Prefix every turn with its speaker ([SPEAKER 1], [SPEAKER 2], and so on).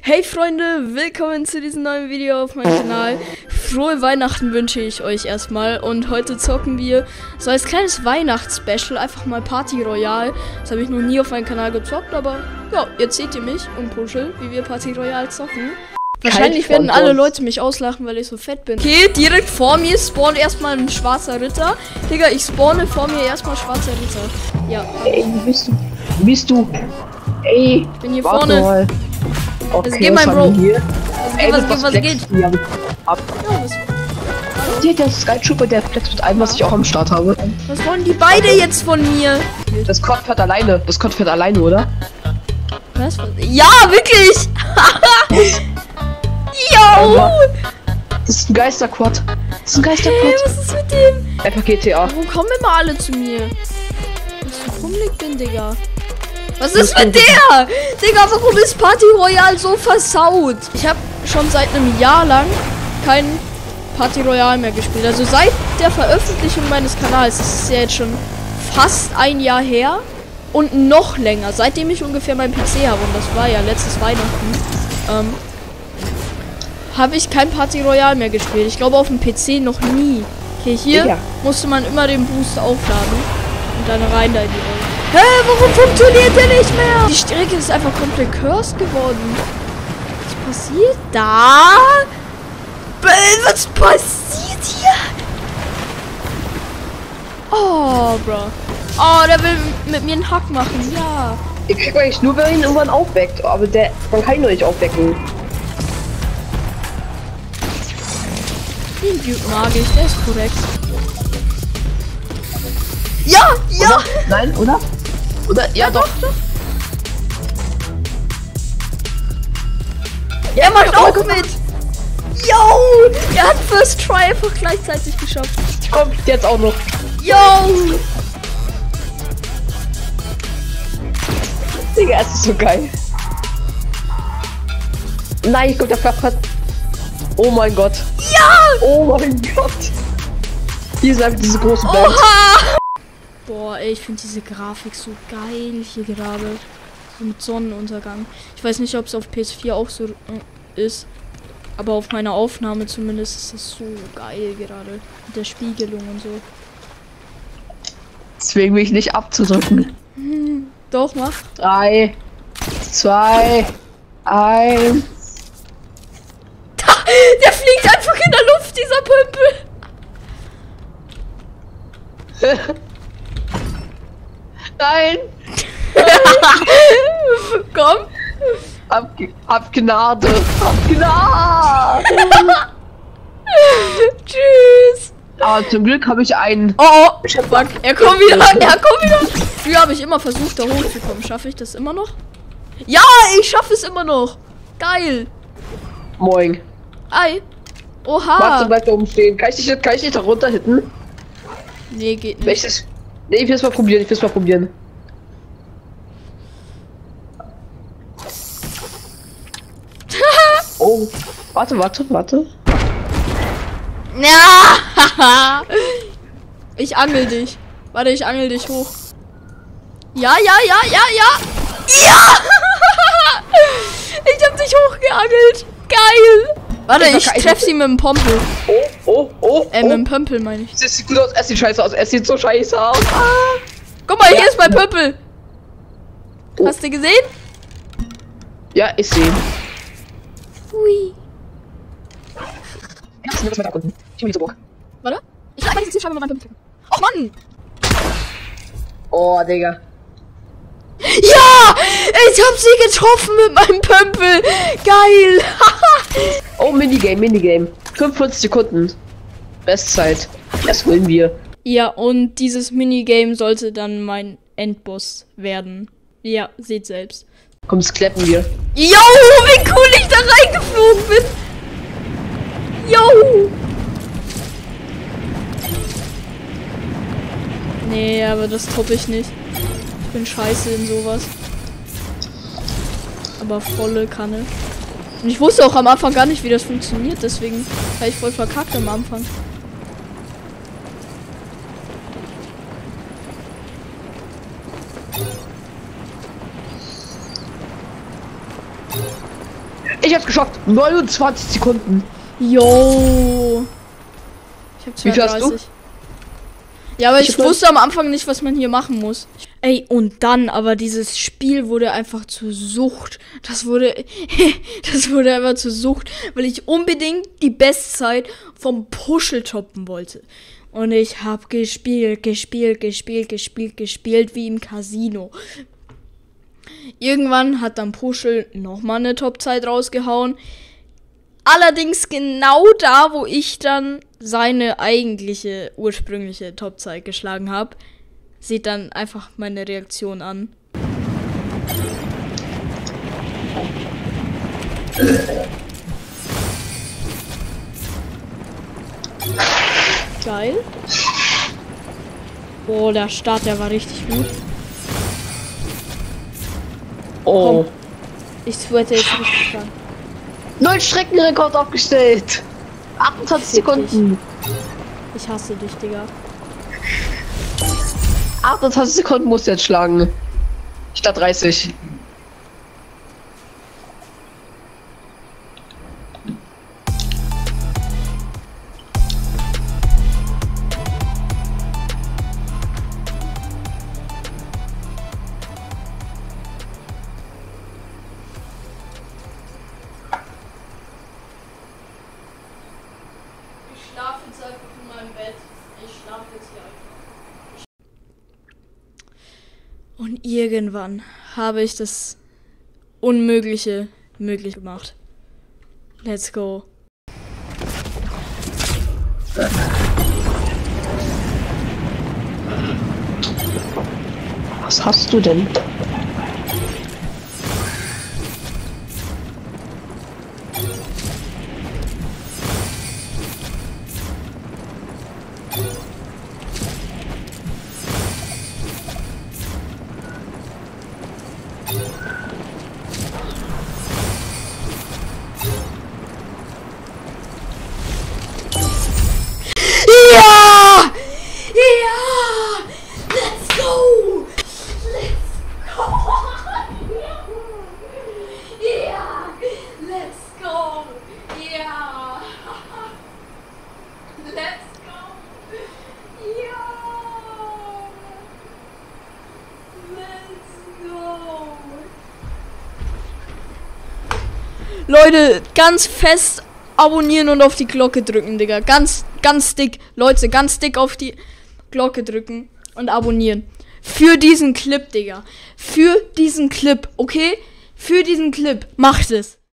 [SPEAKER 1] Hey Freunde, willkommen zu diesem neuen Video auf meinem Kanal. Frohe Weihnachten wünsche ich euch erstmal und heute zocken wir so als kleines Weihnachtsspecial einfach mal Party Royale. Das habe ich noch nie auf meinem Kanal gezockt, aber ja, jetzt seht ihr mich und Puschel, wie wir Party Royale zocken. Wahrscheinlich werden alle Leute mich auslachen, weil ich so fett bin. Okay, direkt vor mir spawnt erstmal ein schwarzer Ritter. Digga, ich spawne vor mir erstmal schwarzer Ritter. Ja.
[SPEAKER 2] Ey, wie bist du? Wie bist du? Ey,
[SPEAKER 1] ich bin hier vorne. Mal.
[SPEAKER 2] Okay,
[SPEAKER 1] was geht, mein Bro?
[SPEAKER 2] Hier?
[SPEAKER 1] Was geht, was, geht, was geht?
[SPEAKER 2] Hier. Ab. Ja, was? Hier, der Sky Trooper, der flex mit allem, was ich auch am Start habe.
[SPEAKER 1] Was wollen die beide jetzt von mir?
[SPEAKER 2] Das Cod fährt alleine. Das Cod fährt alleine, oder?
[SPEAKER 1] Was? Ja, wirklich! Yo!
[SPEAKER 2] Das ist ein Geisterquad. Das ist ein Geisterquad.
[SPEAKER 1] Hey, was ist mit dem?
[SPEAKER 2] Einfach GTA.
[SPEAKER 1] Warum kommen immer alle zu mir? Was für krummelig bin, Digga. Was ist mit der? Digga, warum ist Party Royale so versaut? Ich habe schon seit einem Jahr lang kein Party Royale mehr gespielt. Also seit der Veröffentlichung meines Kanals, das ist ja jetzt schon fast ein Jahr her und noch länger, seitdem ich ungefähr meinen PC habe und das war ja letztes Weihnachten, ähm, habe ich kein Party Royale mehr gespielt. Ich glaube auf dem PC noch nie. Okay, hier ja. musste man immer den Boost aufladen und dann rein da in die Rolle. Hä, warum funktioniert der nicht mehr? Die Strecke ist einfach komplett cursed geworden. Was passiert da? Was passiert hier? Oh, Bro. Oh, der will mit mir einen Hack machen. Ja.
[SPEAKER 2] Ich krieg eigentlich nur, wenn er ihn irgendwann aufweckt. Aber der, man kann ihn nur nicht aufwecken.
[SPEAKER 1] Den Dude mag ich, der ist korrekt. Ja, ja!
[SPEAKER 2] Oder? Nein, oder? Oder? Ja, ja doch. doch.
[SPEAKER 1] Er macht auch mit! Yo! Er hat First Try einfach gleichzeitig geschafft.
[SPEAKER 2] Kommt jetzt auch noch.
[SPEAKER 1] Yo!
[SPEAKER 2] Digga, es ist so geil. Nein, ich guck, der Flachpad. Oh mein Gott.
[SPEAKER 1] Ja!
[SPEAKER 2] Oh mein Gott. Hier ist einfach diese große
[SPEAKER 1] Band. Oha! Boah, ey, ich finde diese Grafik so geil hier gerade. So mit Sonnenuntergang. Ich weiß nicht, ob es auf PS4 auch so äh, ist. Aber auf meiner Aufnahme zumindest ist das so geil gerade. Mit der Spiegelung und so.
[SPEAKER 2] Deswegen mich nicht abzudrücken.
[SPEAKER 1] Hm, doch, mach.
[SPEAKER 2] Drei, zwei, eins.
[SPEAKER 1] Der fliegt einfach in der Luft, dieser
[SPEAKER 2] Pümpel. Nein!
[SPEAKER 1] Komm!
[SPEAKER 2] Hab, hab Gnade! Hab Gnade!
[SPEAKER 1] Tschüss!
[SPEAKER 2] Aber zum Glück habe ich einen.
[SPEAKER 1] Oh, oh! Fuck. Er kommt wieder! Er kommt wieder! Früher habe ich immer versucht, da hochzukommen. Schaffe ich das immer noch? Ja, ich schaffe es immer noch! Geil!
[SPEAKER 2] Moin.
[SPEAKER 1] Ei. Oha.
[SPEAKER 2] Warte, bleib da oben stehen. Kann ich dich, kann ich dich da runter hitten?
[SPEAKER 1] Nee, geht nicht.
[SPEAKER 2] Welches? Nee, ich will es mal probieren, ich will es mal probieren. oh, warte, warte, warte.
[SPEAKER 1] Ja! ich angel dich. Warte, ich angel dich hoch. Ja, ja, ja, ja, ja! Ja! ich hab dich hochgeangelt. Geil! Warte, ich, ich treff sie mit dem Pompel.
[SPEAKER 2] Oh, oh, oh.
[SPEAKER 1] Äh, mit dem Pömpel meine ich.
[SPEAKER 2] Das sieht gut aus, es sieht scheiße aus, es sieht so scheiße aus. Ah.
[SPEAKER 1] Guck mal, hier ja. ist mein Pömpel. Oh. Hast du gesehen?
[SPEAKER 2] Ja, ich sehe.
[SPEAKER 1] Hui.
[SPEAKER 2] Ja, das ist weiter unten. Ich bin so Bock.
[SPEAKER 1] Warte. Ich kann jetzt Zielscheibe mit meinem Pömpel. Oh Mann!
[SPEAKER 2] Oh, Digga.
[SPEAKER 1] Ja! Ich hab sie getroffen mit meinem Pömpel! Geil!
[SPEAKER 2] oh, Minigame, Minigame. 45 Sekunden. Bestzeit. Das wollen wir.
[SPEAKER 1] Ja, und dieses Minigame sollte dann mein Endboss werden. Ja, seht selbst.
[SPEAKER 2] Komm, das kleppen wir.
[SPEAKER 1] Yo, wie cool ich da reingeflogen bin! Yo! Nee, aber das toppe ich nicht bin scheiße in sowas. Aber volle Kanne. Und ich wusste auch am Anfang gar nicht, wie das funktioniert, deswegen war ich voll verkackt am Anfang.
[SPEAKER 2] Ich hab's geschafft. 29 Sekunden.
[SPEAKER 1] Yo. Ich hab
[SPEAKER 2] Wie viel hast
[SPEAKER 1] 32. Ja, aber
[SPEAKER 2] Ich
[SPEAKER 1] ich, wusste am Anfang nicht, was man hier machen muss. Ey, und dann, aber dieses Spiel wurde einfach zur Sucht. Das wurde, das wurde einfach zur Sucht, weil ich unbedingt die Bestzeit vom Puschel toppen wollte. Und ich hab gespielt, gespielt, gespielt, gespielt, gespielt, wie im Casino. Irgendwann hat dann Puschel nochmal eine Topzeit rausgehauen. Allerdings genau da, wo ich dann seine eigentliche, ursprüngliche Topzeit geschlagen habe. Sieht dann einfach meine Reaktion an. Geil. Oh, der Start, der war richtig gut.
[SPEAKER 2] Oh.
[SPEAKER 1] Ich sweate jetzt richtig dran.
[SPEAKER 2] Neuen Streckenrekord aufgestellt. 28 Sekunden.
[SPEAKER 1] Ich hasse dich, Digga.
[SPEAKER 2] 28 Sekunden musst du jetzt schlagen. Statt 30.
[SPEAKER 1] Einfach in meinem Bett. Ich schlafe jetzt hier einfach. Und irgendwann habe ich das Unmögliche möglich gemacht. Let's go.
[SPEAKER 2] Was hast du denn?
[SPEAKER 1] Leute, ganz fest abonnieren und auf die Glocke drücken, Digga. Ganz, ganz dick. Leute, ganz dick auf die Glocke drücken und abonnieren. Für diesen Clip, Digga. Für diesen Clip, okay? Für diesen Clip. Macht es.